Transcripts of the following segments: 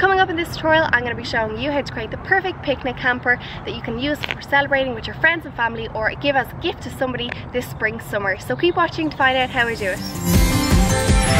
Coming up in this tutorial, I'm going to be showing you how to create the perfect picnic hamper that you can use for celebrating with your friends and family or give as a gift to somebody this spring summer. So keep watching to find out how I do it.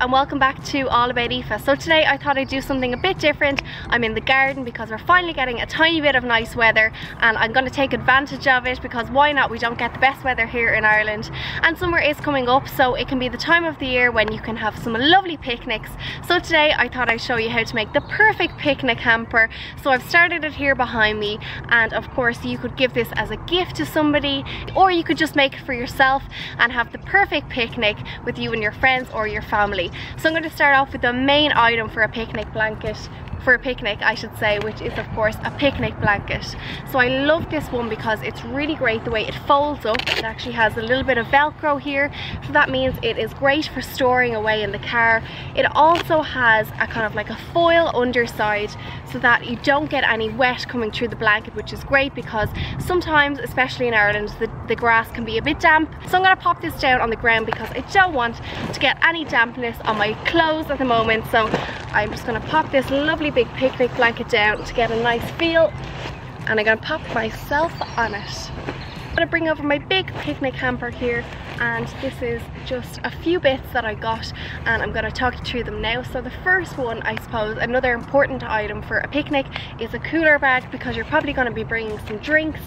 And welcome back to All About Aoife. So today I thought I'd do something a bit different. I'm in the garden because we're finally getting a tiny bit of nice weather and I'm going to take advantage of it because why not? We don't get the best weather here in Ireland and summer is coming up so it can be the time of the year when you can have some lovely picnics. So today I thought I'd show you how to make the perfect picnic hamper. So I've started it here behind me and of course you could give this as a gift to somebody or you could just make it for yourself and have the perfect picnic with you and your friends or your family family. So I'm going to start off with the main item for a picnic blanket for a picnic I should say which is of course a picnic blanket. So I love this one because it's really great the way it folds up. It actually has a little bit of velcro here. So that means it is great for storing away in the car. It also has a kind of like a foil underside so that you don't get any wet coming through the blanket which is great because sometimes especially in Ireland the, the grass can be a bit damp. So I'm going to pop this down on the ground because I don't want to get any dampness on my clothes at the moment. So I'm just to pop this lovely big picnic blanket down to get a nice feel and I'm gonna pop myself on it. I'm gonna bring over my big picnic hamper here and this is just a few bits that I got and I'm to talk you through them now. So the first one, I suppose, another important item for a picnic is a cooler bag because you're probably to be bringing some drinks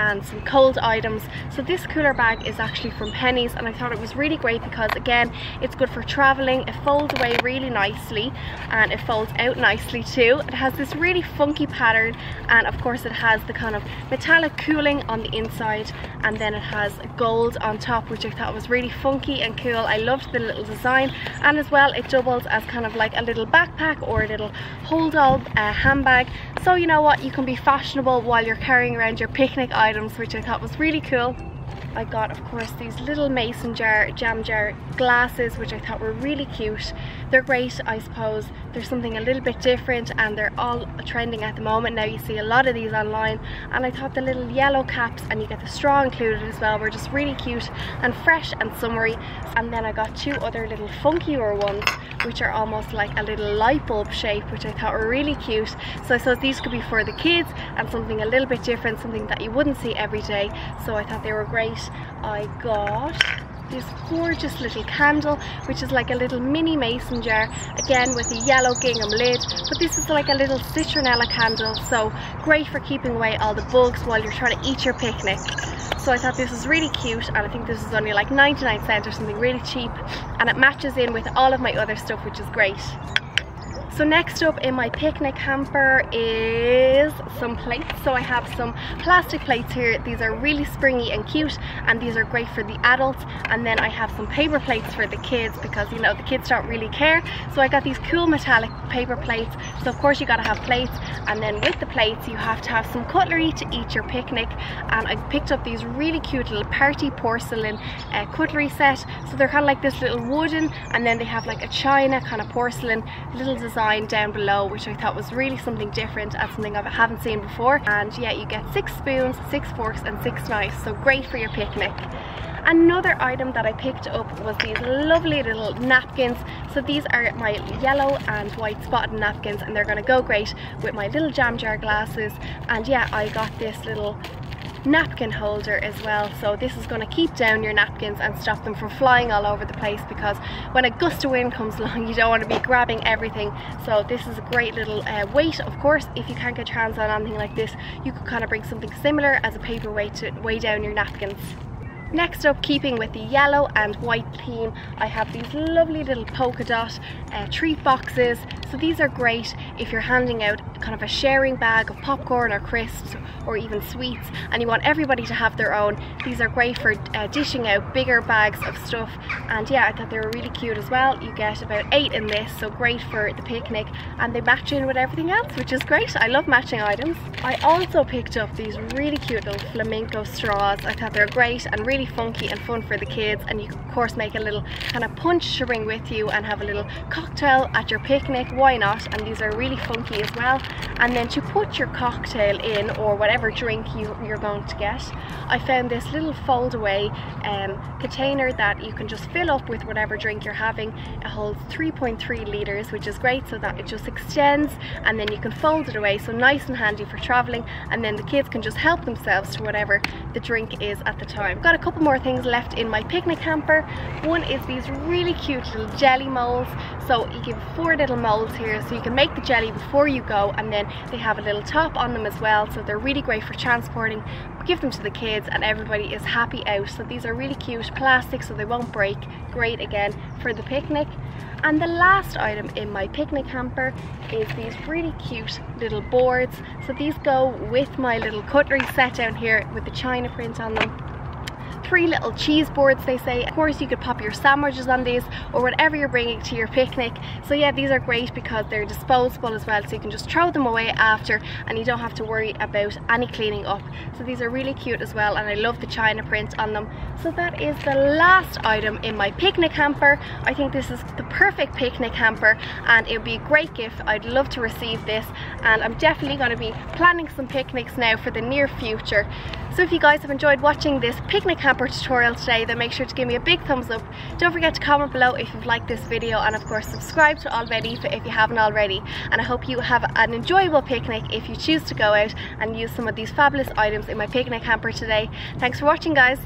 and some cold items. So this cooler bag is actually from Penneys and I thought it was really great because again, it's good for traveling. It folds away really nicely and it folds out nicely too. It has this really funky pattern and of course it has the kind of metallic cooling on the inside and then it has gold on top which I thought was really funky and cool. I loved the little design and as well it doubles as kind of like a little backpack or a little hold all uh, handbag. So you know what, you can be fashionable while you're carrying around your picnic items which I thought was really cool. I got of course these little mason jar jam jar glasses which I thought were really cute. They're great I suppose. They're something a little bit different and they're all trending at the moment. Now you see a lot of these online and I thought the little yellow caps and you get the straw included as well were just really cute and fresh and summery. And then I got two other little funkier ones which are almost like a little light bulb shape which I thought were really cute. So I thought these could be for the kids and something a little bit different something that you wouldn't see every day. So I thought they were great I got this gorgeous little candle which is like a little mini mason jar again with a yellow gingham lid. But this is like a little citronella candle so great for keeping away all the bugs while you're trying to eat your picnic. So I thought this was really cute and I think this is only like 99 cents or something really cheap and it matches in with all of my other stuff which is great so next up in my picnic hamper is some plates. So I have some plastic plates here. These are really springy and cute and these are great for the adults. And then I have some paper plates for the kids because you know the kids don't really care. So I got these cool metallic paper plates. So of course you gotta have plates and then with the plates you have to have some cutlery to eat your picnic. And I picked up these really cute little party porcelain uh, cutlery set. So they're kind of like this little wooden and then they have like a china kind of porcelain little design design down below which I thought was really something different and something I haven't seen before and yeah you get six spoons, six forks and six knives so great for your picnic. Another item that I picked up was these lovely little napkins. So these are my yellow and white spotted napkins and they're going to go great with my little jam jar glasses. And yeah, I got this little napkin holder as well so this is going to keep down your napkins and stop them from flying all over the place because when a gust of wind comes along you don't want to be grabbing everything so this is a great little uh, weight of course if you can't get your hands on anything like this you could kind of bring something similar as a paperweight to weigh down your napkins Next up, keeping with the yellow and white theme, I have these lovely little polka dot uh, treat boxes. So these are great if you're handing out kind of a sharing bag of popcorn or crisps or even sweets and you want everybody to have their own. These are great for uh, dishing out bigger bags of stuff and yeah I thought they were really cute as well. You get about eight in this so great for the picnic and they match in with everything else which is great. I love matching items. I also picked up these really cute little flamenco straws. I thought they're great and really funky and fun for the kids and you can of course make a little kind of punch to bring with you and have a little cocktail at your picnic. Why not? And these are really funky as well. And then to put your cocktail in or whatever drink you, you're going to get, I found this little fold away um, container that you can just fill up with whatever drink you're having. It holds 3.3 litres which is great so that it just extends and then you can fold it away so nice and handy for travelling and then the kids can just help themselves to whatever the drink is at the time. Got a couple more things left in my picnic hamper. One is these really cute little jelly molds. So you give four little molds here so you can make the jelly before you go and then they have a little top on them as well so they're really great for transporting. Give them to the kids and everybody is happy out. So these are really cute plastic so they won't break. Great again for the picnic. And the last item in my picnic hamper is these really cute little boards. So these go with my little cutlery set down here with the china print on them three little cheese boards they say. Of course you could pop your sandwiches on these or whatever you're bringing to your picnic. So yeah these are great because they're disposable as well so you can just throw them away after and you don't have to worry about any cleaning up. So these are really cute as well and I love the china print on them. So that is the last item in my picnic hamper. I think this is the perfect picnic hamper and it would be a great gift. I'd love to receive this and I'm definitely going to be planning some picnics now for the near future so if you guys have enjoyed watching this picnic hamper tutorial today then make sure to give me a big thumbs up. Don't forget to comment below if you've liked this video and of course subscribe to About if you haven't already and I hope you have an enjoyable picnic if you choose to go out and use some of these fabulous items in my picnic hamper today. Thanks for watching guys.